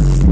Thank you.